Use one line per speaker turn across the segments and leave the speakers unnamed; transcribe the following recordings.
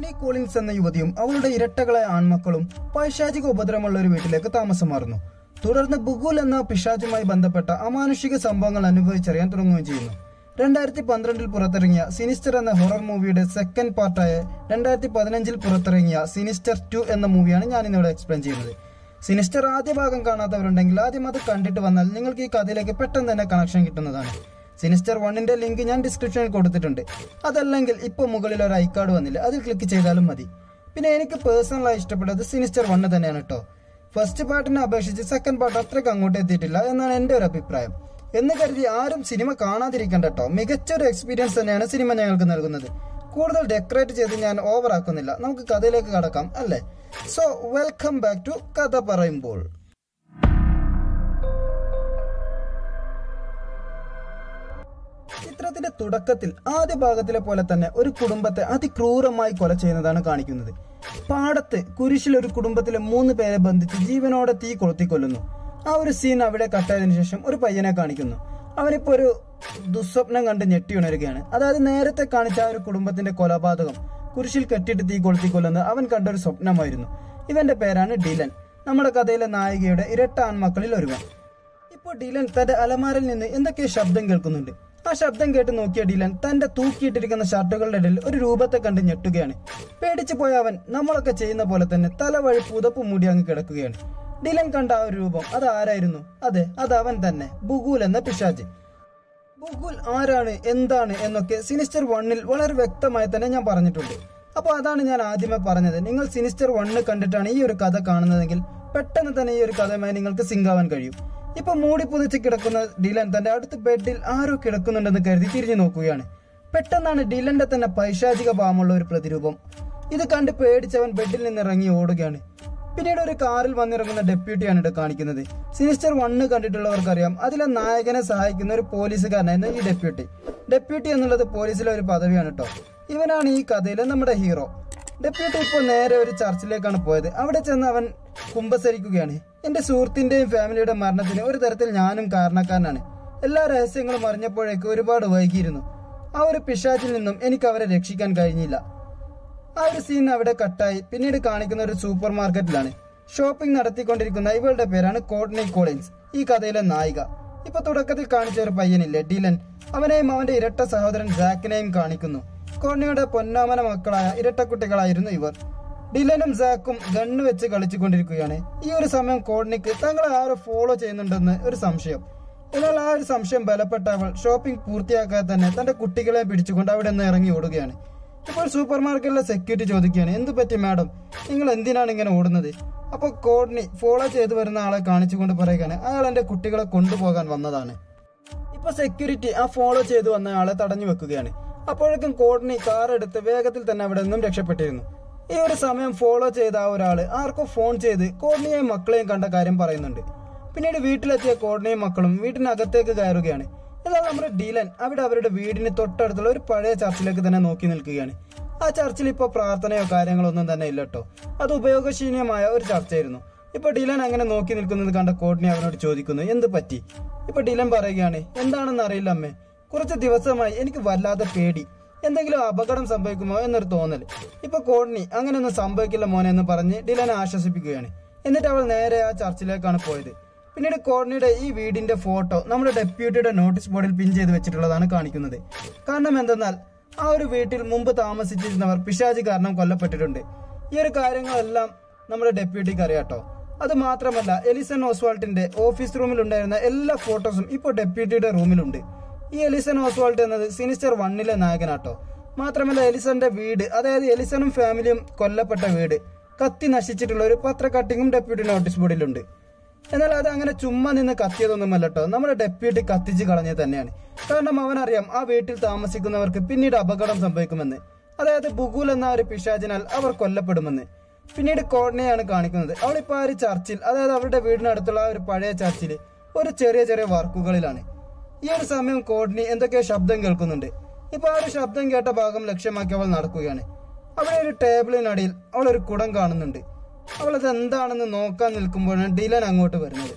Courtney Collins എന്ന യുവതിയും അവളുടെ ഇരട്ടകളായ ആൺമക്കളും പൈശാചിക ഉപദ്രവമുള്ള ഒരു വീട്ടിലേക്ക് താമസം മാറുന്നു. തുടർന്ന് ബുഗുൽ എന്ന പിശാചുമായി ബന്ധപ്പെട്ട അമാനുഷിക സംഭവങ്ങൾ അനുഭവിച്ചറിയാൻ തുടങ്ങുകയും ചെയ്യുന്നു. രണ്ടായിരത്തി പന്ത്രണ്ടിൽ പുറത്തിറങ്ങിയ സിനിസ്റ്റർ എന്ന ഹൊറർ മൂവിയുടെ സെക്കൻഡ് പാർട്ടായ രണ്ടായിരത്തി പതിനഞ്ചിൽ പുറത്തിറങ്ങിയ സിനിസ്റ്റർ ടു എന്ന മൂവിയാണ് ഞാൻ ഇന്നിവിടെ എക്സ്പ്ലെയിൻ ചെയ്യുന്നത്. സിനിസ്റ്റർ ആദ്യ ഭാഗം കാണാത്തവരുണ്ടെങ്കിൽ ആദ്യം അത് കണ്ടിട്ട് വന്നാൽ നിങ്ങൾക്ക് ഈ കഥയിലേക്ക് പെട്ടെന്ന് തന്നെ കണക്ഷൻ കിട്ടുന്നതാണ്. സിനിസ്റ്റർ വണ്ണിന്റെ ലിങ്ക് ഞാൻ ഡിസ്ക്രിപ്ഷനിൽ കൊടുത്തിട്ടുണ്ട്. അതല്ലെങ്കിൽ ഇപ്പോൾ മുകളിൽ ഒരു ഐക്കാർഡ് വന്നില്ല. അതിൽ ക്ലിക്ക് ചെയ്താലും മതി. പിന്നെ എനിക്ക് പേഴ്സണലായി ഇഷ്ടപ്പെട്ടത് സിനിസ്റ്റർ വണ്ണ് തന്നെയാണ് കേട്ടോ ഫസ്റ്റ് പാർട്ടിനെ അപേക്ഷിച്ച് സെക്കൻഡ് പാർട്ട് അത്രയ്ക്ക് അങ്ങോട്ട് എത്തിയിട്ടില്ല എന്നാണ് എന്റെ ഒരു അഭിപ്രായം. എന്ന് കരുതി ആരും സിനിമ കാണാതിരിക്കണ്ട കേട്ടോ മികച്ചൊരു എക്സ്പീരിയൻസ് തന്നെയാണ് സിനിമ ഞങ്ങൾക്ക് നൽകുന്നത്. കൂടുതൽ ഡെക്കറേറ്റ് ചെയ്ത് ഞാൻ ഓവർ ആക്കുന്നില്ല. നമുക്ക് കഥയിലേക്ക് കടക്കാം അല്ലേ? സോ വെൽക്കം ബാക്ക് ടു കഥ പറയുമ്പോൾ. ചിത്രത്തിന്റെ തുടക്കത്തിൽ ആദ്യ ഭാഗത്തിലെ പോലെ തന്നെ ഒരു കുടുംബത്തെ അതിക്രൂരമായി കൊല ചെയ്യുന്നതാണ് കാണിക്കുന്നത്. പാടത്ത് കുരിശിൽ ഒരു കുടുംബത്തിലെ മൂന്ന് പേരെ ബന്ധിച്ച് ജീവനോടെ തീ കൊളുത്തി കൊല്ലുന്നു ആ ഒരു സീൻ അവിടെ കട്ടായതിനു ശേഷം ഒരു പയ്യനെ കാണിക്കുന്നു. അവനിപ്പോ ഒരു ദുസ്വപ്നം കണ്ട് ഞെട്ടി ഉണരുകയാണ്. അതായത് നേരത്തെ കാണിച്ച ആ ഒരു കുടുംബത്തിന്റെ കൊലപാതകം കുരിശിൽ കെട്ടിയിട്ട് തീ കൊളുത്തി കൊല്ലുന്നത് അവൻ കണ്ട ഒരു സ്വപ്നമായിരുന്നു. ഇവന്റെ പേരാണ് ഡിലൻ. നമ്മുടെ കഥയിലെ നായികയുടെ ഇരട്ട ആൺമക്കളിൽ ഒരുവൻ. ഇപ്പോൾ ഡിലൻ തന്റെ അലമാരിൽ നിന്ന് എന്തൊക്കെ ശബ്ദം കേൾക്കുന്നുണ്ട്. ആ ശബ്ദം കേട്ട് നോക്കിയ ഡിലൻ തന്റെ തൂക്കിയിട്ടിരിക്കുന്ന ഷർട്ടുകളുടെ ഇടയിൽ ഒരു രൂപത്തെ കണ്ട് ഞെട്ടുകയാണ്. പേടിച്ചു പോയ അവൻ നമ്മളൊക്കെ ചെയ്യുന്ന പോലെ തന്നെ തല തലവഴി പുതപ്പ് മൂടി അങ്ങ് കിടക്കുകയാണ്. ഡിലൻ കണ്ട ആ ഒരു രൂപം അത് ആരായിരുന്നു? അതെ അത് അവൻ തന്നെ ബുഗൂൽ എന്ന പിശാജ് ബുഗുൽ ആരാണ് എന്താണ് എന്നൊക്കെ സിനിസ്റ്റർ വണ്ണിൽ വളരെ വ്യക്തമായി തന്നെ ഞാൻ പറഞ്ഞിട്ടുണ്ട്. അപ്പോൾ അതാണ് ഞാൻ ആദ്യമേ പറഞ്ഞത്. നിങ്ങൾ സിനിസ്റ്റർ വണ്ണ് കണ്ടിട്ടാണ് ഈ ഒരു കഥ കാണുന്നതെങ്കിൽ പെട്ടെന്ന് തന്നെ ഈ ഒരു കഥയുമായി നിങ്ങൾക്ക് സിങ്ക് കഴിയും. ഇപ്പൊ മൂടി പുതിച്ച് കിടക്കുന്ന ഡിലൻ തന്റെ അടുത്ത ബെഡിൽ ആരോ കിടക്കുന്നുണ്ടെന്ന് കരുതി തിരിഞ്ഞു നോക്കുകയാണ്. പെട്ടെന്നാണ് ഡിലന്റെ തന്നെ പൈശാചിക ഭാവമുള്ള ഒരു പ്രതിരൂപം. ഇത് കണ്ട് പേടിച്ചവൻ ബെഡിൽ നിന്ന് ഇറങ്ങി ഓടുകയാണ്. പിന്നീട് ഒരു കാറിൽ വന്നിറങ്ങുന്ന ഡെപ്യൂട്ടിയാണ് ഇവിടെ കാണിക്കുന്നത്. സിനിസ്റ്റർ വണ്ണ് കണ്ടിട്ടുള്ളവർക്കറിയാം. അതിലെ നായകനെ സഹായിക്കുന്ന ഒരു പോലീസുകാരനായിരുന്നു ഈ ഡെപ്യൂട്ടി. ഡെപ്യൂട്ടി എന്നുള്ളത് പോലീസിലെ ഒരു പദവിയാണ് കേട്ടോ ഇവനാണ് ഈ കഥയിലെ നമ്മുടെ ഹീറോ. ഡെപ്യൂട്ടി ഇപ്പോൾ നേരെ ഒരു ചർച്ചിലേക്കാണ് പോയത്. അവിടെ ചെന്ന് അവൻ കുമ്പസരിക്കുകയാണ്. എന്റെ സുഹൃത്തിന്റെയും ഫാമിലിയുടെ മരണത്തിന് ഒരു തരത്തിൽ ഞാനും കാരണക്കാരനാണ്. എല്ലാ രഹസ്യങ്ങളും അറിഞ്ഞപ്പോഴേക്ക് ഒരുപാട് വൈകിയിരുന്നു. ആ ഒരു പിശാചിൽ നിന്നും എനിക്ക് അവരെ രക്ഷിക്കാൻ കഴിഞ്ഞില്ല. ആ ഒരു സീൻ അവിടെ കട്ടായി. പിന്നീട് കാണിക്കുന്ന ഒരു സൂപ്പർ മാർക്കറ്റിലാണ്. ഷോപ്പിംഗ് നടത്തിക്കൊണ്ടിരിക്കുന്ന ഇവളുടെ പേരാണ് കോട്നി കോളിൻസ് ഈ കഥയിലെ നായിക. ഇപ്പൊ തുടക്കത്തിൽ കാണിച്ച ഒരു പയ്യനില്ലേ ഡിലൻ. അവനെയും അവന്റെ ഇരട്ട സഹോദരൻ ജാക്കിനെയും കാണിക്കുന്നു. കോട്നിയുടെ പൊന്നാമന മക്കളായ ഇരട്ടക്കുട്ടികളായിരുന്നു ഇവർ. ഡിലനും സാക്കും ഗണ്ണ് വെച്ച് കളിച്ചുകൊണ്ടിരിക്കുകയാണ്. ഈ ഒരു സമയം കോഡ്നിക്ക് തങ്ങളെ ആരോ ഫോളോ ചെയ്യുന്നുണ്ടെന്ന് ഒരു സംശയം. എന്നാൽ ആ ഒരു സംശയം ബലപ്പെട്ട അവൾ ഷോപ്പിംഗ് പൂർത്തിയാക്കാതെ തന്നെ തന്റെ കുട്ടികളെ പിടിച്ചുകൊണ്ട് അവിടെ നിന്ന് ഇറങ്ങി ഓടുകയാണ്. ഇപ്പോൾ സൂപ്പർ മാർക്കറ്റിലെ സെക്യൂരിറ്റി ചോദിക്കുകയാണ് എന്ത് പറ്റി മാഡം നിങ്ങൾ എന്തിനാണ് ഇങ്ങനെ ഓടുന്നത്? അപ്പോൾ കോഡ്നി ഫോളോ ചെയ്തു വരുന്ന ആളെ കാണിച്ചുകൊണ്ട് പറയുകയാണ് അയാൾ എന്റെ കുട്ടികളെ കൊണ്ടുപോകാൻ വന്നതാണ്. ഇപ്പൊ സെക്യൂരിറ്റി ആ ഫോളോ ചെയ്തു വന്ന ആളെ തടഞ്ഞു വെക്കുകയാണ്. അപ്പോഴേക്കും കോടനി കാർ എടുത്ത് വേഗത്തിൽ തന്നെ അവിടെ നിന്നും രക്ഷപ്പെട്ടിരുന്നു. ഈ ഒരു സമയം ഫോളോ ചെയ്ത ആ ഒരാൾ ആർക്കോ ഫോൺ ചെയ്ത് കോടനിയെയും മക്കളെയും കണ്ട കാര്യം പറയുന്നുണ്ട്. പിന്നീട് വീട്ടിലെത്തിയ കോടനിയും മക്കളും വീട്ടിനകത്തേക്ക് കയറുകയാണ്. എന്നാൽ നമ്മുടെ ഡീലൻ. അവിടെ അവരുടെ വീടിന് തൊട്ടടുത്തുള്ള ഒരു പഴയ ചർച്ചിലേക്ക് തന്നെ നോക്കി നിൽക്കുകയാണ്. ആ ചർച്ചിൽ ഇപ്പോൾ പ്രാർത്ഥനയോ കാര്യങ്ങളോ ഒന്നും തന്നെ ഇല്ലട്ടോ അത് ഉപയോഗശൂന്യമായ ഒരു ചർച്ചയായിരുന്നു. ഇപ്പൊ ഡീലൻ അങ്ങനെ നോക്കി നിൽക്കുന്നത് കണ്ട കോടനി അവനോട് ചോദിക്കുന്നു എന്ത് പറ്റി? ഇപ്പൊ ഡീലൻ പറയുകയാണ് എന്താണെന്ന് അറിയില്ല അമ്മേ. കുറച്ച് ദിവസമായി എനിക്ക് വല്ലാതെ പേടി. എന്തെങ്കിലും അപകടം സംഭവിക്കുമോ എന്നൊരു തോന്നൽ ഇപ്പൊ കോഡ്നി അങ്ങനെയൊന്നും സംഭവിക്കില്ല മോനെ എന്ന് പറഞ്ഞ് ഡിലനെ ആശ്വസിപ്പിക്കുകയാണ്. എന്നിട്ട് അവൾ നേരെ ആ ചർച്ചിലേക്കാണ് പോയത്. പിന്നീട് കോഡ്നിയുടെ ഈ വീടിന്റെ ഫോട്ടോ നമ്മുടെ ഡെപ്യൂട്ടിയുടെ നോട്ടീസ് ബോർഡിൽ പിൻ ചെയ്ത് വെച്ചിട്ടുള്ളതാണ് കാണിക്കുന്നത്. കാരണം എന്തെന്നാൽ ആ ഒരു വീട്ടിൽ മുമ്പ് താമസിച്ചിരുന്നവർ പിശാചി കാരണം കൊല്ലപ്പെട്ടിട്ടുണ്ട്. ഈ ഒരു കാര്യങ്ങളെല്ലാം നമ്മുടെ ഡെപ്യൂട്ടിക്ക് അറിയാട്ടോ. അത് മാത്രമല്ല എലിസൺ ഓസ്വാൾട്ടിന്റെ ഓഫീസ് റൂമിൽ ഉണ്ടായിരുന്ന എല്ലാ ഫോട്ടോസും ഇപ്പോൾ ഡെപ്യൂട്ടിയുടെ റൂമിലുണ്ട്. ഈ എലിസൺ ഓസ്വാൾട്ട് എന്നത് സിനിസ്റ്റർ വണ്ണിലെ നായകനാട്ടോ. മാത്രമല്ല എലിസന്റെ വീട് അതായത് എലിസണും ഫാമിലിയും കൊല്ലപ്പെട്ട വീട് കത്തി നശിച്ചിട്ടുള്ള ഒരു പത്ര കട്ടിങ്ങും ഡെപ്യൂട്ടി നോട്ടീസ് ബോർഡിലുണ്ട് എന്നാൽ അത് അങ്ങനെ ചുമ്മാ നിന്ന് കത്തിയതൊന്നുമല്ല കേട്ടോ നമ്മുടെ ഡെപ്യൂട്ടി കത്തിച്ച് കളഞ്ഞത് തന്നെയാണ്. കാരണം അവനറിയാം ആ വീട്ടിൽ താമസിക്കുന്നവർക്ക് പിന്നീട് അപകടം സംഭവിക്കുമെന്ന്. അതായത് ബുഗുൽ എന്ന ഒരു പിശാചിനാൽ അവർ കൊല്ലപ്പെടുമെന്ന്. പിന്നീട് കോഡ്നെയാണ് കാണിക്കുന്നത്. അവളിപ്പോ ആ ഒരു ചർച്ചിൽ അതായത് അവരുടെ വീടിനടുത്തുള്ള ആ ഒരു പഴയ ചർച്ചിൽ ഒരു ചെറിയ ചെറിയ വർക്കുകളിലാണ്. ഈ ഒരു സമയം കോഡ്നി എന്തൊക്കെയോ ശബ്ദം കേൾക്കുന്നുണ്ട്. ഇപ്പൊ ആ ഒരു ശബ്ദം കേട്ട ഭാഗം ലക്ഷ്യമാക്കി അവൾ നടക്കുകയാണ്. അവിടെ ഒരു ടേബിളിനടിയിൽ അവൾ ഒരു കുടം കാണുന്നുണ്ട്. അവൾ അത് എന്താണെന്ന് നോക്കാൻ നിൽക്കുമ്പോഴാണ് ഡീലൻ അങ്ങോട്ട് വരുന്നത്.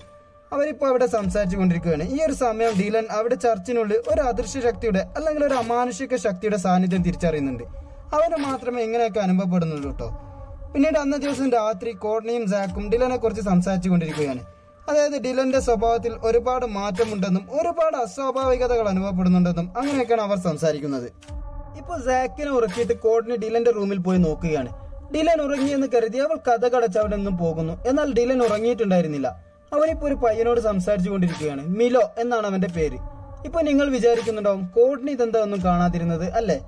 അവരിപ്പോ അവിടെ സംസാരിച്ചു കൊണ്ടിരിക്കുകയാണ് ഈ ഒരു സമയം ഡീലൻ അവിടെ ചർച്ചിനുള്ളിൽ ഒരു അദൃശ്യ ശക്തിയുടെ അല്ലെങ്കിൽ ഒരു അമാനുഷിക ശക്തിയുടെ സാന്നിധ്യം തിരിച്ചറിയുന്നുണ്ട്. അവന് മാത്രമേ ഇങ്ങനെയൊക്കെ അനുഭവപ്പെടുന്നുള്ളൂ കേട്ടോ. പിന്നീട് അന്ന ദിവസം രാത്രി കോഡ്നിയും സാക്കും ഡിലനെ കുറിച്ച് സംസാരിച്ചു കൊണ്ടിരിക്കുകയാണ് അതായത് ഡിലന്റെ സ്വഭാവത്തിൽ ഒരുപാട് മാറ്റമുണ്ടെന്നും ഒരുപാട് അസ്വാഭാവികതകൾ അനുഭവപ്പെടുന്നുണ്ടെന്നും അങ്ങനെയൊക്കെയാണ് അവർ സംസാരിക്കുന്നത്. ഇപ്പോൾ സാക്കിനെ ഉറക്കിയിട്ട് കോഡ്നി ഡിലന്റെ റൂമിൽ പോയി നോക്കുകയാണ്. ഡിലൻ ഉറങ്ങിയെന്ന് കരുതി അവൾ കഥ കടച്ച് അവിടെ നിന്നും പോകുന്നു. എന്നാൽ ഡിലൻ ഉറങ്ങിയിട്ടുണ്ടായിരുന്നില്ല. അവനിപ്പോ ഒരു പയ്യനോട് സംസാരിച്ചു കൊണ്ടിരിക്കുകയാണ്. മിലോ എന്നാണ് അവന്റെ പേര്. ഇപ്പൊ നിങ്ങൾ വിചാരിക്കുന്നുണ്ടാവും കോഡ്നി ഇതെന്താ ഒന്നും കാണാതിരുന്നത് അല്ലേ?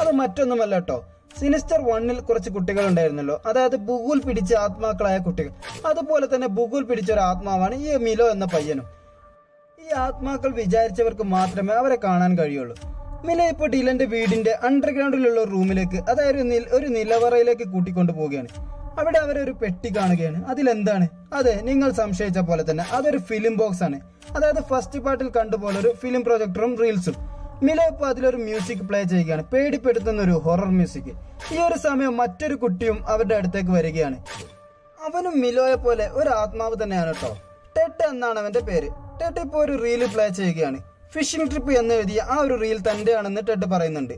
അത് മറ്റൊന്നുമല്ല കേട്ടോ. സിനിസ്റ്റർ വണ്ണിൽ കുറച്ച് കുട്ടികൾ ഉണ്ടായിരുന്നല്ലോ അതായത് ബുഗുൽ പിടിച്ച ആത്മാക്കളായ കുട്ടികൾ. അതുപോലെ തന്നെ ബുഗുൽ പിടിച്ച ഒരു ആത്മാവാണ് ഈ മിലോ എന്ന പയ്യനും. ഈ ആത്മാക്കൾ വിചാരിച്ചവർക്ക് മാത്രമേ അവരെ കാണാൻ കഴിയുള്ളൂ. മില ഇപ്പോൾ ഡിലന്റെ വീടിന്റെ അണ്ടർഗ്രൗണ്ടിലുള്ള റൂമിലേക്ക് അതായത് ഒരു നിലവറയിലേക്ക് കൂട്ടിക്കൊണ്ടു പോവുകയാണ്. അവിടെ അവരൊരു പെട്ടി കാണുകയാണ്. അതിലെന്താണ്? അതെ നിങ്ങൾ സംശയിച്ച പോലെ തന്നെ അതൊരു ഫിലിം ബോക്സ് ആണ്. അതായത് ഫസ്റ്റ് പാർട്ടിൽ കണ്ടുപോലെ ഒരു ഫിലിം പ്രൊജക്ടറും റീൽസും മില ഇപ്പോൾ അതിലൊരു മ്യൂസിക് പ്ലേ ചെയ്യുകയാണ്. പേടിപ്പെടുത്തുന്ന ഒരു ഹൊറർ മ്യൂസിക് ഈ ഒരു സമയം മറ്റൊരു കുട്ടിയും അവരുടെ അടുത്തേക്ക് വരികയാണ്. അവനും മിലോയെ പോലെ ഒരു ആത്മാവ് തന്നെയാണ് കേട്ടോ ടെട്ട് എന്നാണ് അവന്റെ പേര്. ടെട്ട് ഇപ്പോൾ ഒരു റീൽ പ്ലേ ചെയ്യുകയാണ്. ഫിഷിംഗ് ട്രിപ്പ് എന്ന് എഴുതിയ ആ ഒരു റീൽ തന്റെയാണെന്ന് ടെട്ട് പറയുന്നുണ്ട്.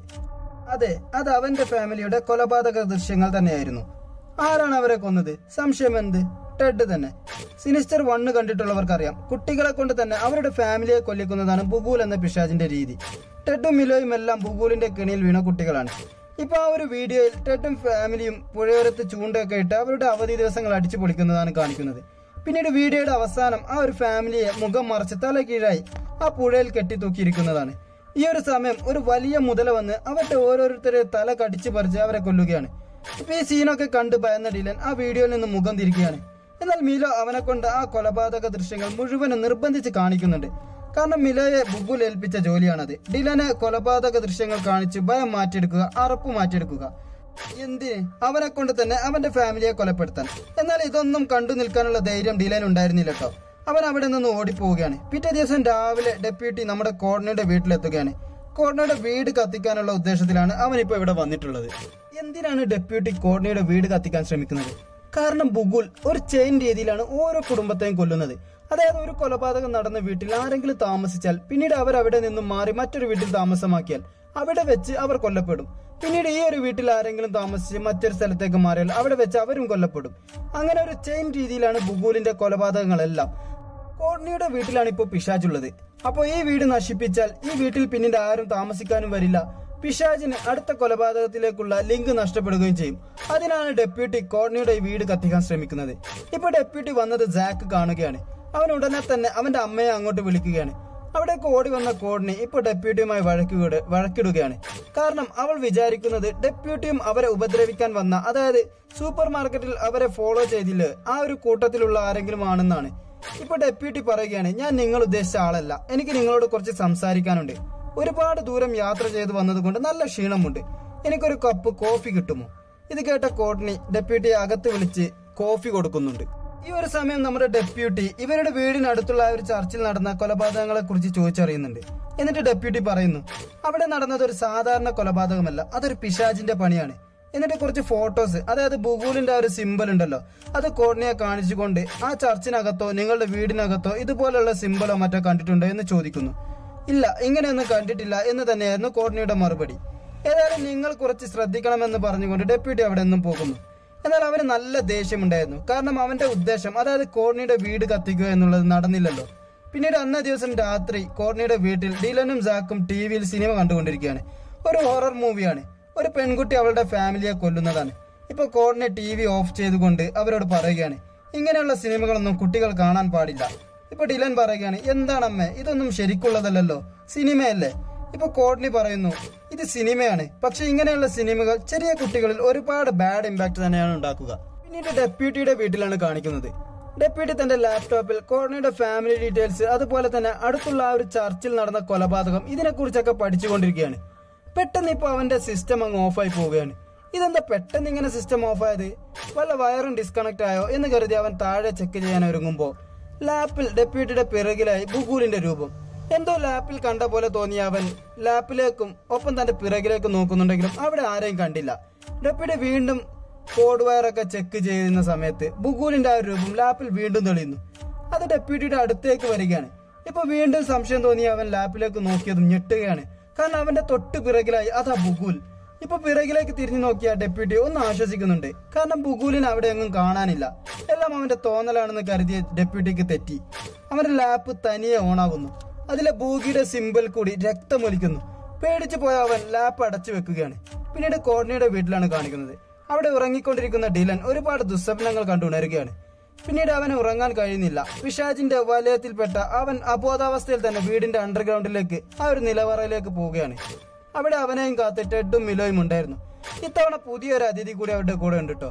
അതെ അത് അവന്റെ ഫാമിലിയുടെ കൊലപാതക ദൃശ്യങ്ങൾ തന്നെയായിരുന്നു. ആരാണ് അവരെ കൊന്നത്? സംശയം എന്ത്? ടെഡ് തന്നെ. സിനിസ്റ്റർ വണ്ണ് കണ്ടിട്ടുള്ളവർക്കറിയാം. കുട്ടികളെ കൊണ്ട് തന്നെ അവരുടെ ഫാമിലിയെ കൊല്ലിക്കുന്നതാണ് ബുഗൂൽ എന്ന പിശാജിന്റെ രീതി. ടെഡും മിലോയും എല്ലാം ബുഗൂലിന്റെ കെണിയിൽ വീണ കുട്ടികളാണ്. ഇപ്പൊ ആ ഒരു വീഡിയോയിൽ ടെഡും ഫാമിലിയും പുഴയോരത്ത് ചൂണ്ടയൊക്കെ ഇട്ട് അവരുടെ അവധി ദിവസങ്ങൾ അടിച്ചു പൊളിക്കുന്നതാണ് കാണിക്കുന്നത്. പിന്നീട് വീഡിയോയുടെ അവസാനം ആ ഒരു ഫാമിലിയെ മുഖം മറച്ച് തല കീഴായി ആ പുഴയിൽ കെട്ടി തൂക്കിയിരിക്കുന്നതാണ് ഈ ഒരു സമയം ഒരു വലിയ മുതല വന്ന് അവരുടെ ഓരോരുത്തരെ തല കടിച്ചു പറിച്ച് അവരെ കൊല്ലുകയാണ്. ഇപ്പൊ ഈ സീനൊക്കെ കണ്ട് ഭയന്ന ഡിലൻ ആ വീഡിയോയിൽ നിന്ന് മുഖം തിരിക്കുകയാണ്. എന്നാൽ മിലോ അവനെ കൊണ്ട് ആ കൊലപാതക ദൃശ്യങ്ങൾ മുഴുവനും നിർബന്ധിച്ച് കാണിക്കുന്നുണ്ട്. കാരണം മിലയെ ബുഗുൽ ഏൽപ്പിച്ച ജോലിയാണത്. ഡിലനെ കൊലപാതക ദൃശ്യങ്ങൾ കാണിച്ച് ഭയം മാറ്റിയെടുക്കുക അറപ്പ് മാറ്റിയെടുക്കുക. എന്തിന്? അവനെ കൊണ്ട് തന്നെ അവന്റെ ഫാമിലിയെ കൊലപ്പെടുത്താൻ. എന്നാൽ ഇതൊന്നും കണ്ടു നിൽക്കാനുള്ള ധൈര്യം ഡിലൻ ഉണ്ടായിരുന്നില്ല കേട്ടോ. അവൻ അവിടെ നിന്ന് ഓടിപ്പോവുകയാണ്. പിറ്റേ ദിവസം രാവിലെ ഡെപ്യൂട്ടി നമ്മുടെ കോർണയുടെ വീട്ടിലെത്തുകയാണ്. കോർണയുടെ വീട് കത്തിക്കാനുള്ള ഉദ്ദേശത്തിലാണ് അവൻ ഇപ്പൊ ഇവിടെ വന്നിട്ടുള്ളത്. എന്തിനാണ് ഡെപ്യൂട്ടി കോർണയുടെ വീട് കത്തിക്കാൻ ശ്രമിക്കുന്നത്? കാരണം ബുഗുൽ ഒരു ചെയിൻ രീതിയിലാണ് ഓരോ കുടുംബത്തെയും കൊല്ലുന്നത്. അതായത് ഒരു കൊലപാതകം നടന്ന വീട്ടിൽ ആരെങ്കിലും താമസിച്ചാൽ പിന്നീട് അവർ അവിടെ നിന്നും മാറി മറ്റൊരു വീട്ടിൽ താമസമാക്കിയാൽ അവിടെ വെച്ച് അവർ കൊല്ലപ്പെടും. പിന്നീട് ഈ ഒരു വീട്ടിൽ ആരെങ്കിലും താമസിച്ച് മറ്റൊരു സ്ഥലത്തേക്ക് മാറിയാൽ അവിടെ വെച്ച് അവരും കൊല്ലപ്പെടും. അങ്ങനെ ഒരു ചെയിൻ രീതിയിലാണ് ബുഗൂലിന്റെ കൊലപാതകങ്ങളെല്ലാം. കോഡ്നിയുടെ വീട്ടിലാണ് ഇപ്പോൾ പിശാജുള്ളത് അപ്പോൾ ഈ വീട് നശിപ്പിച്ചാൽ ഈ വീട്ടിൽ പിന്നീട് ആരും താമസിക്കാനും വരില്ല. പിശാജിന് അടുത്ത കൊലപാതകത്തിലേക്കുള്ള ലിങ്ക് നഷ്ടപ്പെടുകയും ചെയ്യും. അതിനാണ് ഡെപ്യൂട്ടി കോർണിയുടെ വീട് കത്തിക്കാൻ ശ്രമിക്കുന്നത്. ഇപ്പൊ ഡെപ്യൂട്ടി വന്നത് ജാക്ക് കാണുകയാണ്. അവൻ ഉടനെ തന്നെ അവന്റെ അമ്മയെ അങ്ങോട്ട് വിളിക്കുകയാണ്. അവിടേക്ക് ഓടി വന്ന കോർണി ഇപ്പോൾ ഡെപ്യൂട്ടിയുമായി വഴക്കുക വഴക്കിടുകയാണ്. കാരണം അവൾ വിചാരിക്കുന്നത് ഡെപ്യൂട്ടിയും അവരെ ഉപദ്രവിക്കാൻ വന്ന അതായത് സൂപ്പർ മാർക്കറ്റിൽ അവരെ ഫോളോ ചെയ്തില്ല ആ ഒരു കൂട്ടത്തിലുള്ള ആരെങ്കിലും ആണെന്നാണ്. ഇപ്പൊ ഡെപ്യൂട്ടി പറയുകയാണ് ഞാൻ നിങ്ങൾ ഉദ്ദേശിച്ച ആളല്ല. എനിക്ക് നിങ്ങളോട് കുറച്ച് സംസാരിക്കാനുണ്ട്. ഒരുപാട് ദൂരം യാത്ര ചെയ്ത് വന്നതുകൊണ്ട് നല്ല ക്ഷീണമുണ്ട്. എനിക്കൊരു കപ്പ് കോഫി കിട്ടുമോ? ഇത് കേട്ട കോട്ടണി ഡെപ്യൂട്ടിയെ അകത്ത് വിളിച്ച് കോഫി കൊടുക്കുന്നുണ്ട്. ഈ ഒരു സമയം നമ്മുടെ ഡെപ്യൂട്ടി ഇവരുടെ വീടിനടുത്തുള്ള ഒരു ചർച്ചിൽ നടന്ന കൊലപാതകങ്ങളെ കുറിച്ച് ചോദിച്ചറിയുന്നുണ്ട്. എന്നിട്ട് ഡെപ്യൂട്ടി പറയുന്നു അവിടെ നടന്നത് ഒരു സാധാരണ കൊലപാതകമല്ല. അതൊരു പിശാജിന്റെ പണിയാണ്. എന്നിട്ട് കുറച്ച് ഫോട്ടോസ് അതായത് ബുഗൂലിന്റെ ആ ഒരു സിമ്പൽ ഉണ്ടല്ലോ അത് കോട്ടണിയെ കാണിച്ചുകൊണ്ട് ആ ചർച്ചിനകത്തോ നിങ്ങളുടെ വീടിനകത്തോ ഇതുപോലുള്ള സിമ്പലോ മറ്റോ കണ്ടിട്ടുണ്ടോ എന്ന് ചോദിക്കുന്നു. ഇല്ല ഇങ്ങനെയൊന്നും കണ്ടിട്ടില്ല എന്ന് തന്നെയായിരുന്നു കോർണിയുടെ മറുപടി. ഏതായാലും നിങ്ങൾ കുറച്ച് ശ്രദ്ധിക്കണമെന്ന് പറഞ്ഞുകൊണ്ട് ഡെപ്യൂട്ടി അവിടെ നിന്നും പോകുന്നു. എന്നാൽ അവന് നല്ല ദേഷ്യമുണ്ടായിരുന്നു. കാരണം അവന്റെ ഉദ്ദേശം അതായത് കോർണിയുടെ വീട് കത്തിക്കുക എന്നുള്ളത് നടന്നില്ലല്ലോ. പിന്നീട് അന്നേ ദിവസം രാത്രി കോർണിയുടെ വീട്ടിൽ ഡീലനും സാക്കും ടി വിയിൽ സിനിമ കണ്ടുകൊണ്ടിരിക്കുകയാണ്. ഒരു ഹൊറർ മൂവിയാണ്. ഒരു പെൺകുട്ടി അവളുടെ ഫാമിലിയെ കൊല്ലുന്നതാണ്. ഇപ്പൊ കോർണിയെ ടി വി ഓഫ് ചെയ്തുകൊണ്ട് അവരോട് പറയുകയാണ് ഇങ്ങനെയുള്ള സിനിമകളൊന്നും കുട്ടികൾ കാണാൻ പാടില്ല. ഇപ്പൊ ഡിലൻ പറയുകയാണ് എന്താണ് അമ്മേ ഇതൊന്നും ശരിക്കുള്ളതല്ലല്ലോ സിനിമയല്ലേ? ഇപ്പൊ കോഡ്നി പറയുന്നു ഇത് സിനിമയാണ് പക്ഷെ ഇങ്ങനെയുള്ള സിനിമകൾ ചെറിയ കുട്ടികളിൽ ഒരുപാട് ബാഡ് ഇമ്പാക്ട് തന്നെയാണ് ഉണ്ടാക്കുക. പിന്നീട് ഡെപ്യൂട്ടിയുടെ വീട്ടിലാണ് കാണിക്കുന്നത്. ഡെപ്യൂട്ടി തന്റെ ലാപ്ടോപ്പിൽ കോഡ്നിയുടെ ഫാമിലി ഡീറ്റെയിൽസ് അതുപോലെ തന്നെ അടുത്തുള്ള ആ ഒരു ചർച്ചിൽ നടന്ന കൊലപാതകം ഇതിനെക്കുറിച്ചൊക്കെ പഠിച്ചുകൊണ്ടിരിക്കുകയാണ്. പെട്ടെന്ന് ഇപ്പൊ അവന്റെ സിസ്റ്റം അങ്ങ് ഓഫായി പോവുകയാണ്. ഇതെന്താ പെട്ടെന്ന് ഇങ്ങനെ സിസ്റ്റം ഓഫായത് വല്ല വയറും ഡിസ്കണക്ട് ആയോ എന്ന് കരുതി അവൻ താഴെ ചെക്ക് ചെയ്യാൻ ഒരുങ്ങുമ്പോ ലാപ്പിൽ ഡെപ്യൂട്ടിയുടെ പിറകിലായി ബുഗൂലിന്റെ രൂപം. എന്തോ ലാപ്പിൽ കണ്ട പോലെ തോന്നിയ അവൻ ലാപ്പിലേക്കും ഒപ്പം തന്റെ പിറകിലേക്കും നോക്കുന്നുണ്ടെങ്കിലും അവിടെ ആരെയും കണ്ടില്ല. ഡെപ്യൂട്ടി വീണ്ടും കോഡ് വയറൊക്കെ ചെക്ക് ചെയ്യുന്ന സമയത്ത് ബുഗൂലിന്റെ ആ രൂപം ലാപ്പിൽ വീണ്ടും തെളിയുന്നു. അത് ഡെപ്യൂട്ടിയുടെ അടുത്തേക്ക് വരികയാണ്. ഇപ്പൊ വീണ്ടും സംശയം തോന്നിയ അവൻ ലാപ്പിലേക്ക് നോക്കിയതും ഞെട്ടുകയാണ്. കാരണം അവന്റെ തൊട്ട് പിറകിലായി അതാ ബുഗുൽ ഇപ്പൊ പിറകിലേക്ക് തിരിഞ്ഞു നോക്കിയ ഡെപ്യൂട്ടി ഒന്ന് ആശ്വസിക്കുന്നുണ്ട്. കാരണം ബുഗൂലിൻ അവിടെ എങ്ങും കാണാനില്ല. എല്ലാം അവന്റെ തോന്നലാണെന്ന് കരുതിയ ഡെപ്യൂട്ടിക്ക് തെറ്റി. അവന്റെ ലാപ്പ് തനിയെ ഓണാകുന്നു. അതിലെ ബൂഗിയുടെ സിമ്പിൾ കൂടി രക്തമൊലിക്കുന്നു പേടിച്ചു പോയ അവൻ ലാപ്പ് അടച്ചു വെക്കുകയാണ്. പിന്നീട് കോർണിയുടെ വീട്ടിലാണ് കാണിക്കുന്നത്. അവിടെ ഉറങ്ങിക്കൊണ്ടിരിക്കുന്ന ഡിലൻ ഒരുപാട് ദുസ്വപ്നങ്ങൾ കണ്ടുണരുകയാണ് പിന്നീട് അവന് ഉറങ്ങാൻ കഴിയുന്നില്ല. പിശാജിന്റെ വലയത്തിൽപ്പെട്ട അവൻ അബോധാവസ്ഥയിൽ തന്നെ വീടിന്റെ അണ്ടർഗ്രൗണ്ടിലേക്ക് ആ ഒരു നിലവറയിലേക്ക് പോവുകയാണ്. അവിടെ അവനെയും കാത്ത് ടെഡും മിലോയും ഉണ്ടായിരുന്നു. ഇത്തവണ പുതിയൊരു അതിഥി കൂടി അവരുടെ കൂടെ ഉണ്ട് കേട്ടോ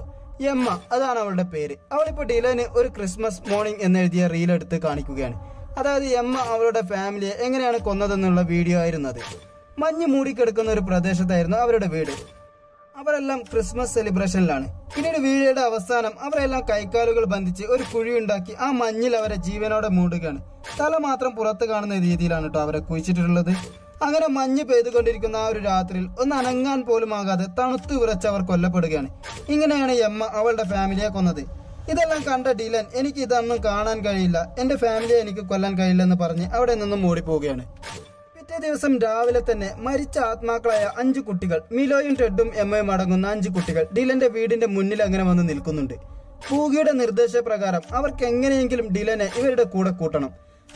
എമ്മ അതാണ് അവളുടെ പേര്. അവളിപ്പോ ഡിലന് ഒരു ക്രിസ്മസ് മോർണിംഗ് എന്നെഴുതിയ റീൽ എടുത്ത് കാണിക്കുകയാണ്. അതായത് എമ്മ അവളുടെ ഫാമിലിയെ എങ്ങനെയാണ് കൊന്നതെന്നുള്ള വീഡിയോ ആയിരുന്നു അത്. മഞ്ഞ് മൂടിക്കിടക്കുന്ന ഒരു പ്രദേശത്തായിരുന്നു അവരുടെ വീട്. അവരെല്ലാം ക്രിസ്മസ് സെലിബ്രേഷനിലാണ്. പിന്നീട് വീഴയുടെ അവസാനം അവരെല്ലാം കൈക്കാലുകൾ ബന്ധിച്ച് ഒരു കുഴി ഉണ്ടാക്കി ആ മഞ്ഞിൽ അവരെ ജീവനോടെ മൂടുകയാണ്. തല മാത്രം പുറത്ത് കാണുന്ന രീതിയിലാണ് കേട്ടോ അവരെ കുഴിച്ചിട്ടുള്ളത് അങ്ങനെ മഞ്ഞ് പെയ്തുകൊണ്ടിരിക്കുന്ന ആ ഒരു രാത്രിയിൽ ഒന്ന് അനങ്ങാൻ പോലും ആകാതെ തണുത്തു വിറച്ചവർ കൊല്ലപ്പെടുകയാണ്. ഇങ്ങനെയാണ് എമ്മ അവളുടെ ഫാമിലിയെ കൊന്നത്. ഇതെല്ലാം കണ്ട ഡിലൻ എനിക്ക് ഇതൊന്നും കാണാൻ കഴിയില്ല. എന്റെ ഫാമിലിയെ എനിക്ക് കൊല്ലാൻ കഴിയില്ല എന്ന് പറഞ്ഞ് അവിടെ നിന്നും ഓടിപ്പോവുകയാണ് പിറ്റേ ദിവസം രാവിലെ തന്നെ മരിച്ച ആത്മാക്കളായ അഞ്ചു കുട്ടികൾ മിലോയും ടെഡും എമ്മയും അടങ്ങുന്ന അഞ്ചു കുട്ടികൾ ഡിലന്റെ വീടിന്റെ മുന്നിൽ അങ്ങനെ വന്ന് നിൽക്കുന്നുണ്ട്. പൂകിയുടെ നിർദ്ദേശപ്രകാരം അവർക്ക് എങ്ങനെയെങ്കിലും ഡിലനെ ഇവരുടെ കൂടെ കൂട്ടണം.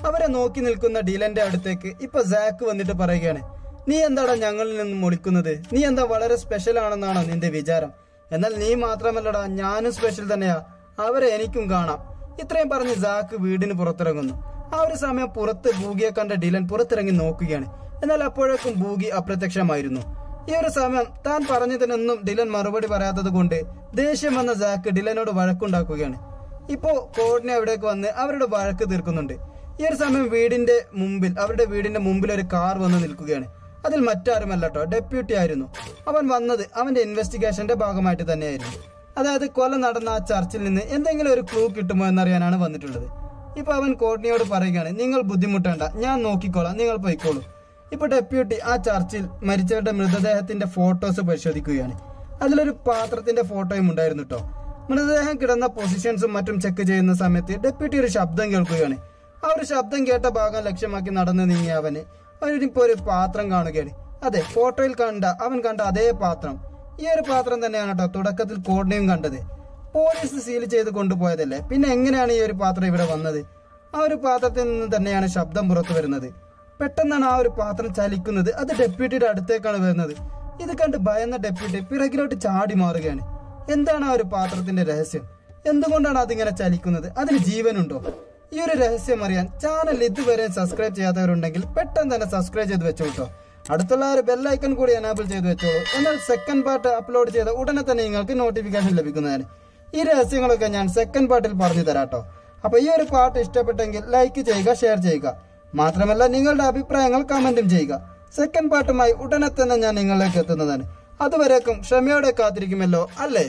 അവരെ നോക്കി നിൽക്കുന്ന ഡീലന്റെ അടുത്തേക്ക് ഇപ്പൊ സാക്ക് വന്നിട്ട് പറയുകയാണ് നീ എന്താടാ ഞങ്ങളിൽ നിന്നും ഒളിക്കുന്നത് നീ എന്താ വളരെ സ്പെഷ്യൽ ആണെന്നാണോ നിന്റെ വിചാരം? എന്നാൽ നീ മാത്രമല്ലടാ ഞാനും സ്പെഷ്യൽ തന്നെയാ. അവരെ എനിക്കും കാണാം. ഇത്രയും പറഞ്ഞ് സാക്ക് വീടിന് പുറത്തിറങ്ങുന്നു. ആ ഒരു സമയം പുറത്ത് ബൂഗിയെ കണ്ട ഡീലൻ പുറത്തിറങ്ങി നോക്കുകയാണ്. എന്നാൽ അപ്പോഴേക്കും ബൂഗി അപ്രത്യക്ഷമായിരുന്നു. ഈ ഒരു സമയം താൻ പറഞ്ഞതിനൊന്നും ഡിലൻ മറുപടി പറയാത്തത് കൊണ്ട് ദേഷ്യം വന്ന സാക്ക് ഡിലനോട് വഴക്കുണ്ടാക്കുകയാണ്. ഇപ്പോ കോഡിനെ അവിടേക്ക് വന്ന് അവരുടെ വഴക്ക് തീർക്കുന്നുണ്ട്. ഈ ഒരു സമയം വീടിന്റെ മുമ്പിൽ അവരുടെ വീടിന്റെ മുമ്പിൽ ഒരു കാർ വന്ന് നിൽക്കുകയാണ്. അതിൽ മറ്റാരുമല്ല കേട്ടോ ഡെപ്യൂട്ടി ആയിരുന്നു. അവൻ വന്നത് അവന്റെ ഇൻവെസ്റ്റിഗേഷന്റെ ഭാഗമായിട്ട് തന്നെയായിരുന്നു. അതായത് കൊല നടന്ന ആ ചർച്ചിൽ നിന്ന് എന്തെങ്കിലും ഒരു ക്ലൂ കിട്ടുമോ എന്നറിയാനാണ് വന്നിട്ടുള്ളത്. ഇപ്പൊ അവൻ കോടതിയോട് പറയുകയാണ് നിങ്ങൾ ബുദ്ധിമുട്ടേണ്ട. ഞാൻ നോക്കിക്കോളാം. നിങ്ങൾ പോയിക്കോളൂ. ഇപ്പൊ ഡെപ്യൂട്ടി ആ ചർച്ചിൽ മരിച്ചവരുടെ മൃതദേഹത്തിന്റെ ഫോട്ടോസ് പരിശോധിക്കുകയാണ്. അതിലൊരു പാത്രത്തിന്റെ ഫോട്ടോയും ഉണ്ടായിരുന്നു കേട്ടോ മൃതദേഹം കിടന്ന പൊസിഷൻസും മറ്റും ചെക്ക് ചെയ്യുന്ന സമയത്ത് ഡെപ്യൂട്ടി ഒരു ശബ്ദം കേൾക്കുകയാണ്. ആ ഒരു ശബ്ദം കേട്ട ഭാഗം ലക്ഷ്യമാക്കി നടന്നു നീങ്ങിയ അവന്. അവനിപ്പോ ഒരു പാത്രം കാണുകയാണ്. അതെ ഫോട്ടോയിൽ കണ്ട അവൻ കണ്ട അതേ പാത്രം. ഈ ഒരു പാത്രം തന്നെയാണ് കേട്ടോ തുടക്കത്തിൽ കോടിനെയും കണ്ടത്. പോലീസ് സീൽ ചെയ്ത് കൊണ്ടുപോയതല്ലേ? പിന്നെ എങ്ങനെയാണ് ഈ ഒരു പാത്രം ഇവിടെ വന്നത്? ആ ഒരു പാത്രത്തിൽ നിന്ന് തന്നെയാണ് ശബ്ദം പുറത്തു വരുന്നത്. പെട്ടെന്നാണ് ആ ഒരു പാത്രം ചലിക്കുന്നത്. അത് ഡെപ്യൂട്ടിയുടെ അടുത്തേക്കാണ് വരുന്നത്. ഇത് കണ്ട് ഭയന്ന ഡെപ്യൂട്ടി പിറകിലോട്ട് ചാടി മാറുകയാണ്. എന്താണ് ആ ഒരു പാത്രത്തിന്റെ രഹസ്യം? എന്തുകൊണ്ടാണ് അതിങ്ങനെ ചലിക്കുന്നത്? അതിന് ജീവനുണ്ടോ? ഈ ഒരു രഹസ്യം അറിയാൻ ചാനൽ ഇതുവരെ സബ്സ്ക്രൈബ് ചെയ്യാത്തവരുണ്ടെങ്കിൽ പെട്ടെന്ന് തന്നെ സബ്സ്ക്രൈബ് ചെയ്ത് വെച്ചോട്ടോ അടുത്തുള്ള ഒരു ബെല്ലൈക്കൺ കൂടി എനാബിൾ ചെയ്ത് വെച്ചോളൂ എന്നാൽ സെക്കൻഡ് പാർട്ട് അപ്ലോഡ് ചെയ്ത ഉടനെ തന്നെ നിങ്ങൾക്ക് നോട്ടിഫിക്കേഷൻ ലഭിക്കുന്നതാണ്. ഈ രഹസ്യങ്ങളൊക്കെ ഞാൻ സെക്കൻഡ് പാർട്ടിൽ പറഞ്ഞു തരാട്ടോ അപ്പൊ ഈ ഒരു പാട്ട് ഇഷ്ടപ്പെട്ടെങ്കിൽ ലൈക്ക് ചെയ്യുക ഷെയർ ചെയ്യുക. മാത്രമല്ല നിങ്ങളുടെ അഭിപ്രായങ്ങൾ കമന്റും ചെയ്യുക. സെക്കൻഡ് പാർട്ടുമായി ഉടനെ തന്നെ ഞാൻ നിങ്ങളിലേക്ക് എത്തുന്നതാണ്. അതുവരേക്കും ക്ഷമയോടെ കാത്തിരിക്കുമല്ലോ. അല്ലേ?